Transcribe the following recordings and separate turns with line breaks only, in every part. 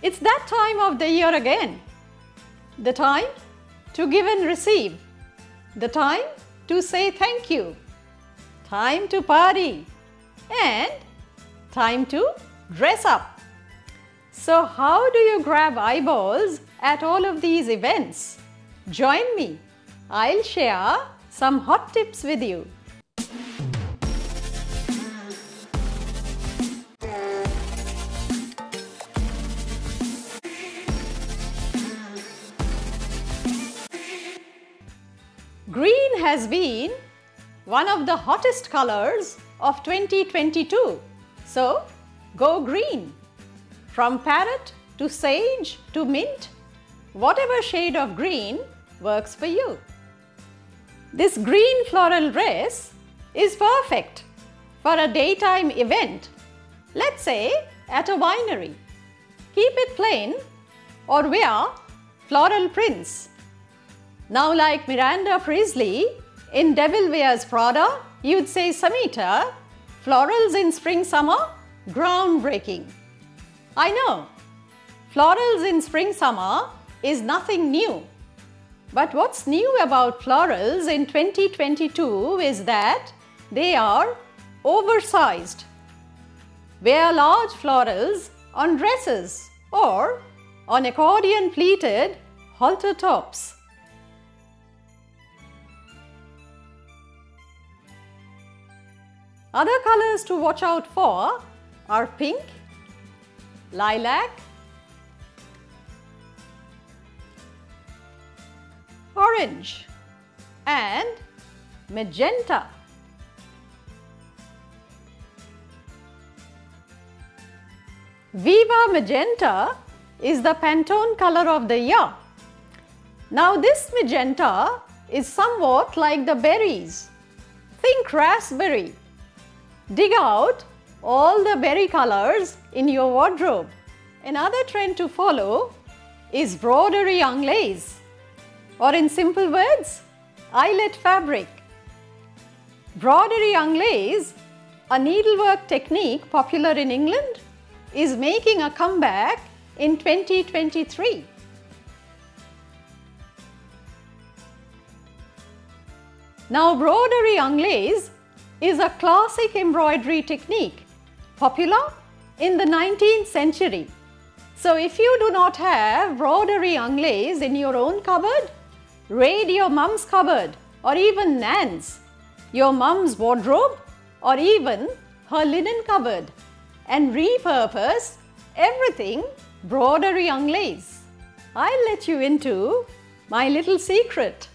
It's that time of the year again. The time to give and receive. The time to say thank you. Time to party. And time to dress up. So how do you grab eyeballs at all of these events? Join me. I'll share some hot tips with you. Green has been one of the hottest colors of 2022. So, go green. From parrot to sage to mint, whatever shade of green works for you. This green floral dress is perfect for a daytime event, let's say at a winery. Keep it plain or wear floral prints now like Miranda Priestly, in Devil Wears Prada, you'd say Samita, florals in spring summer, groundbreaking. I know, florals in spring summer is nothing new. But what's new about florals in 2022 is that they are oversized. Wear large florals on dresses or on accordion pleated halter tops. Other colors to watch out for are pink, lilac, orange and magenta. Viva Magenta is the Pantone color of the year. Now this magenta is somewhat like the berries. Think raspberry Dig out all the berry colors in your wardrobe. Another trend to follow is broderie anglaise or in simple words, eyelet fabric. Broderie anglaise, a needlework technique popular in England, is making a comeback in 2023. Now broderie anglaise is a classic embroidery technique popular in the 19th century. So if you do not have broderie anglaise in your own cupboard, raid your mum's cupboard or even Nan's, your mum's wardrobe or even her linen cupboard and repurpose everything broderie anglaise. I'll let you into my little secret.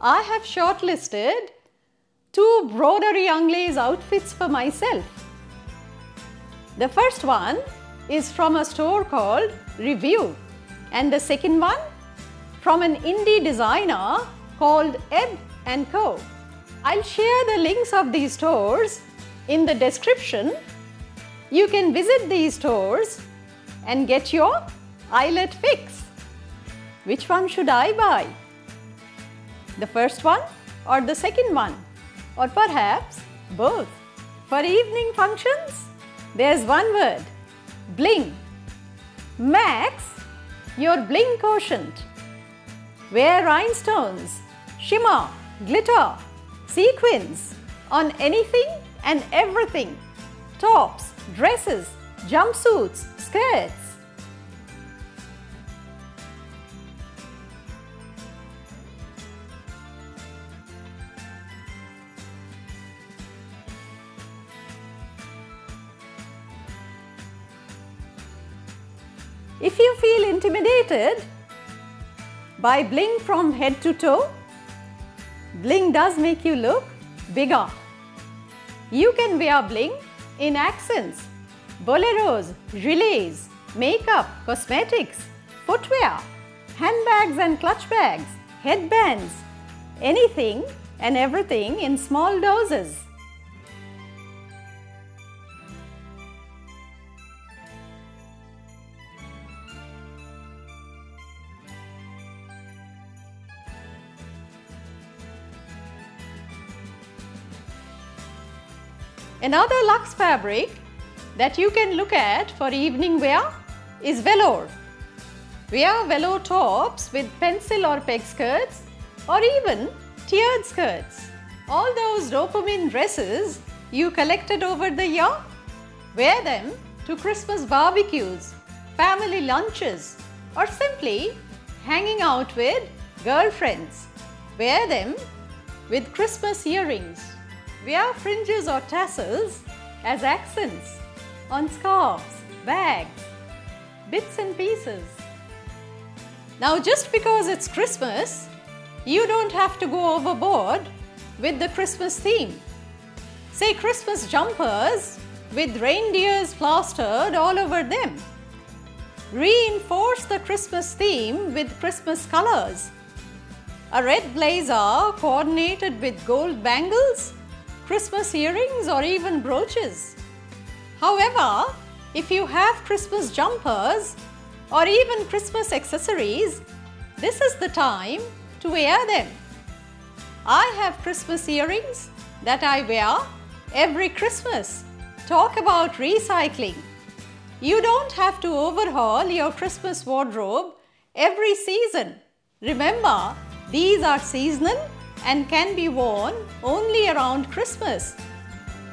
I have shortlisted two broderie anglaise outfits for myself. The first one is from a store called Review and the second one from an indie designer called Ebb & Co. I'll share the links of these stores in the description. You can visit these stores and get your eyelet fix. Which one should I buy? The first one or the second one? Or perhaps both. For evening functions, there's one word, bling. Max your bling quotient. Wear rhinestones, shimmer, glitter, sequins on anything and everything. Tops, dresses, jumpsuits, skirts. If you feel intimidated by bling from head to toe, bling does make you look bigger. You can wear bling in accents, boleros, relays, makeup, cosmetics, footwear, handbags and clutch bags, headbands, anything and everything in small doses. Another luxe fabric that you can look at for evening wear is velour. Wear velour tops with pencil or peg skirts or even tiered skirts. All those dopamine dresses you collected over the year, wear them to Christmas barbecues, family lunches or simply hanging out with girlfriends. Wear them with Christmas earrings. Wear fringes or tassels as accents on scarves, bags, bits and pieces. Now just because it's Christmas, you don't have to go overboard with the Christmas theme. Say Christmas jumpers with reindeers plastered all over them. Reinforce the Christmas theme with Christmas colors. A red blazer coordinated with gold bangles, Christmas earrings or even brooches. However, if you have Christmas jumpers or even Christmas accessories, this is the time to wear them. I have Christmas earrings that I wear every Christmas. Talk about recycling. You don't have to overhaul your Christmas wardrobe every season. Remember, these are seasonal and can be worn only around Christmas.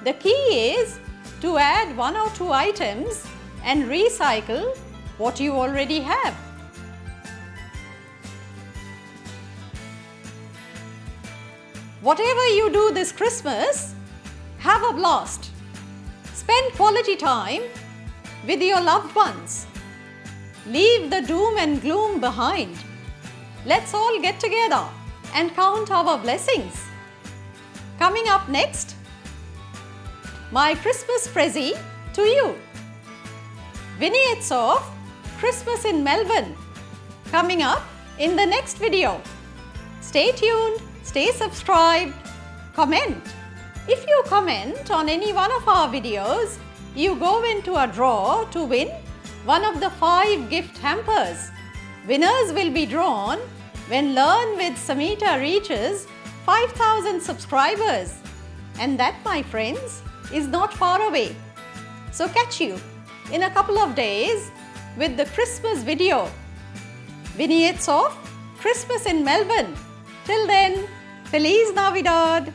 The key is to add one or two items and recycle what you already have. Whatever you do this Christmas, have a blast. Spend quality time with your loved ones. Leave the doom and gloom behind. Let's all get together and count our blessings. Coming up next, my Christmas Prezi to you. Vignettes of Christmas in Melbourne coming up in the next video. Stay tuned, stay subscribed, comment. If you comment on any one of our videos, you go into a draw to win one of the five gift hampers. Winners will be drawn when Learn with Samita reaches 5000 subscribers. And that, my friends, is not far away. So catch you in a couple of days with the Christmas video. Vignettes of Christmas in Melbourne. Till then, Feliz Navidad!